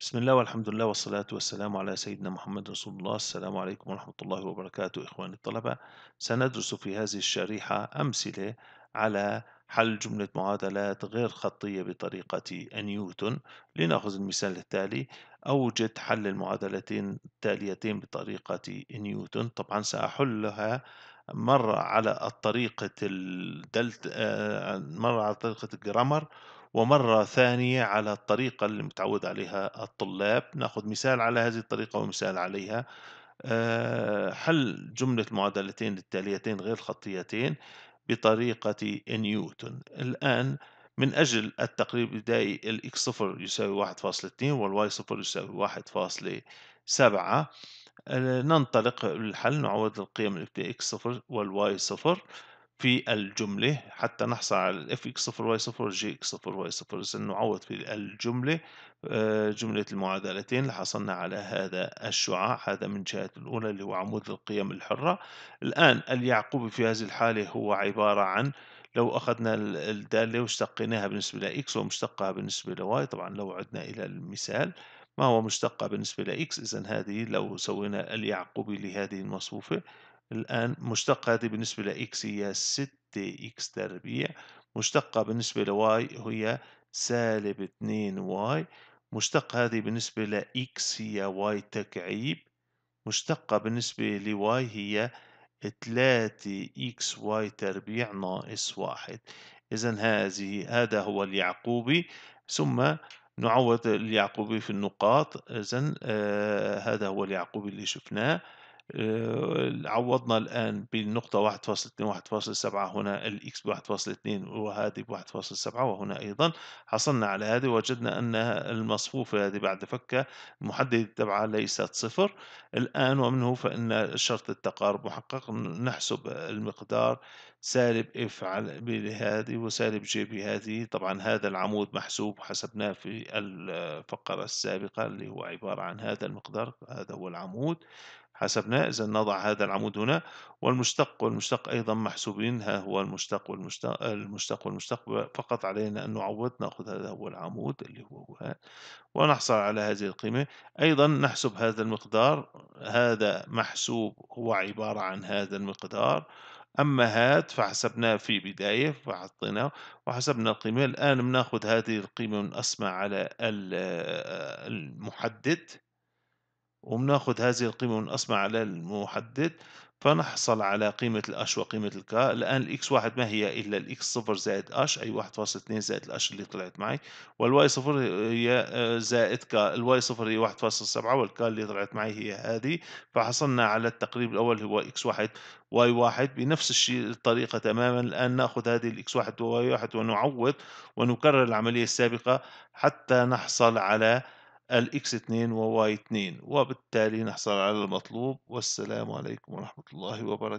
بسم الله والحمد لله والصلاة والسلام على سيدنا محمد رسول الله. السلام عليكم ورحمة الله وبركاته إخواني الطلبة. سندرس في هذه الشريحة أمثلة على حل جملة معادلات غير خطية بطريقة نيوتن. لنأخذ المثال التالي. أوجد حل المعادلتين التاليتين بطريقة نيوتن. طبعا سأحلها مرة على الطريقة الدلت آه، مرة على طريقة الجرامر. ومرة ثانية على الطريقة اللي متعود عليها الطلاب. ناخذ مثال على هذه الطريقة ومثال عليها. آه، حل جملة المعادلتين التاليتين غير خطيتين بطريقة نيوتن. الآن من أجل التقريب البدائي الإكس صفر يساوي واحد فاصلة اثنين والواي صفر يساوي واحد فاصلة سبعة. ننطلق بالحل نعوض القيم إكس صفر والواي صفر. في الجملة حتى نحصل على ال F إكس صفر واي صفر G إكس صفر واي صفر إذا نعوض في الجملة آه، جملة المعادلتين اللي حصلنا على هذا الشعاع هذا من جهة الأولى اللي هو عمود القيم الحرة. الآن اليعقوبي في هذه الحالة هو عبارة عن لو أخذنا الدالة واشتقيناها بالنسبة لإكس ومشتقها بالنسبة لواي طبعا لو عدنا إلى المثال ما هو مشتقة بالنسبة لإكس إذا هذه لو سوينا اليعقوبي لهذه المصفوفة الآن مشتقة هذه بالنسبة لإكس هي ستة إكس تربيع مشتقة بالنسبة لواي هي سالب اتنين واي مشتقة هذه بالنسبة لإكس هي واي تكعيب مشتقة بالنسبة لواي هي تلاتة إكس واي تربيع ناقص واحد. إذا هذه هذا هو اليعقوبي. ثم نعوض اليعقوبي في النقاط. إذا آه هذا هو اليعقوبي اللي شفناه. عوضنا الآن بالنقطة واحد فاصلة اثنين واحد فاصلة سبعة هنا الإكس فاصلة اثنين وهذه بواحد فاصلة سبعة وهنا أيضا حصلنا على هذه وجدنا أن المصفوفة هذه بعد فكة المحددة تبعها ليست صفر. الآن ومنه فإن شرط التقارب محقق نحسب المقدار سالب F على بهذه وسالب G بهذه. طبعا هذا العمود محسوب حسبناه في الفقرة السابقة اللي هو عبارة عن هذا المقدار هذا هو العمود. حسبناه إذا نضع هذا العمود هنا. والمشتق والمشتق أيضا محسوبين ها هو المشتق والمشتق المشتق والمشتق فقط علينا أن نعوض نأخذ هذا هو العمود اللي هو هذا ونحصل على هذه القيمة. أيضا نحسب هذا المقدار هذا محسوب هو عبارة عن هذا المقدار. أما هاد فحسبناه في بداية فحطيناه وحسبنا القيمة. الآن بنأخذ هذه القيمة ونقسمها على المحدد. وبناخد هذه القيمة ونقسمها على المحدد فنحصل على قيمة ال H وقيمة ال K. الآن الإكس واحد ما هي إلا الإكس صفر زائد أش؟ أي واحد فاصلة اثنين زائد ال H اللي طلعت معي. والواي صفر هي آه، زائد K. الواي صفر هي واحد فاصلة سبعة وال K اللي طلعت معي هي هذه. فحصلنا على التقريب الأول هو إكس واحد واي واحد بنفس الشيء الطريقة تماما. الآن نأخذ هذه الإكس واحد وواي واحد ونعوض ونكرر العملية السابقة حتى نحصل على الإكس 2 وواي 2 وبالتالي نحصل على المطلوب والسلام عليكم ورحمة الله وبركاته.